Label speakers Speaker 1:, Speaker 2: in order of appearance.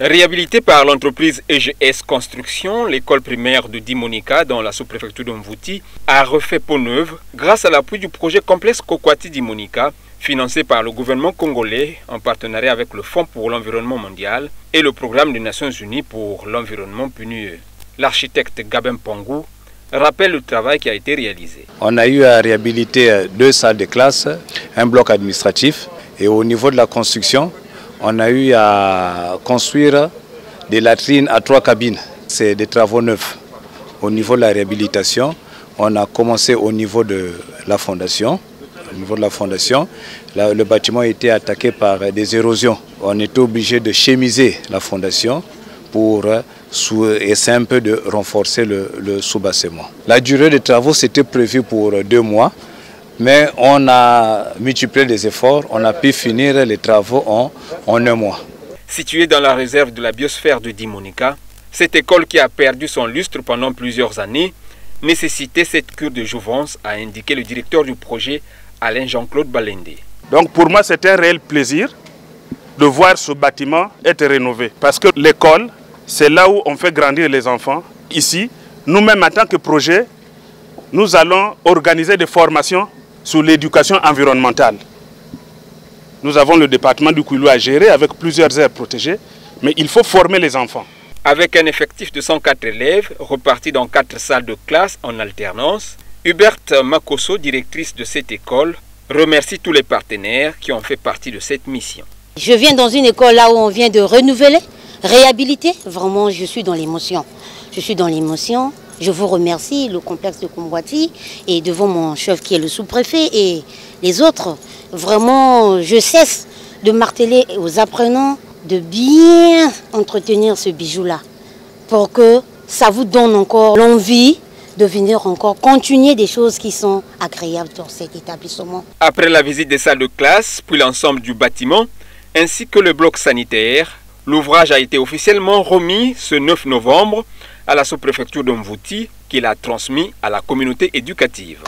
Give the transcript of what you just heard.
Speaker 1: Réhabilité par l'entreprise EGS Construction, l'école primaire de Dimonica dans la sous-préfecture de Mvouti a refait peau neuve grâce à l'appui du projet complexe Kokwati Dimonica, financé par le gouvernement congolais en partenariat avec le Fonds pour l'environnement mondial et le programme des Nations Unies pour l'environnement PNUE. L'architecte Gabin Pongou rappelle le travail qui a été réalisé.
Speaker 2: On a eu à réhabiliter deux salles de classe, un bloc administratif et au niveau de la construction, on a eu à construire des latrines à trois cabines. C'est des travaux neufs. Au niveau de la réhabilitation, on a commencé au niveau de la fondation. Au niveau de la fondation, le bâtiment a été attaqué par des érosions. On était obligé de chemiser la fondation pour essayer un peu de renforcer le, le sous-bassement. La durée des travaux, c'était prévu pour deux mois mais on a multiplié les efforts, on a pu finir les travaux en, en un mois.
Speaker 1: Située dans la réserve de la biosphère de Dimonica, cette école qui a perdu son lustre pendant plusieurs années nécessitait cette cure de jouvence, a indiqué le directeur du projet, Alain Jean-Claude Balendé.
Speaker 3: Donc pour moi, c'est un réel plaisir de voir ce bâtiment être rénové. Parce que l'école, c'est là où on fait grandir les enfants. Ici, nous-mêmes en tant que projet, nous allons organiser des formations sur l'éducation environnementale. Nous avons le département du Kouilou à gérer avec plusieurs aires protégées, mais il faut former les enfants.
Speaker 1: Avec un effectif de 104 élèves repartis dans quatre salles de classe en alternance, Hubert Makoso, directrice de cette école, remercie tous les partenaires qui ont fait partie de cette mission.
Speaker 4: Je viens dans une école là où on vient de renouveler, réhabiliter. Vraiment, je suis dans l'émotion. Je suis dans l'émotion. Je vous remercie, le complexe de Kombouati, et devant mon chef qui est le sous-préfet et les autres. Vraiment, je cesse de marteler aux apprenants de bien entretenir ce bijou-là pour que ça vous donne encore l'envie de venir encore continuer des choses qui sont agréables dans cet établissement.
Speaker 1: Après la visite des salles de classe, puis l'ensemble du bâtiment, ainsi que le bloc sanitaire, l'ouvrage a été officiellement remis ce 9 novembre à la sous-préfecture de Mvouti qui l'a transmis à la communauté éducative.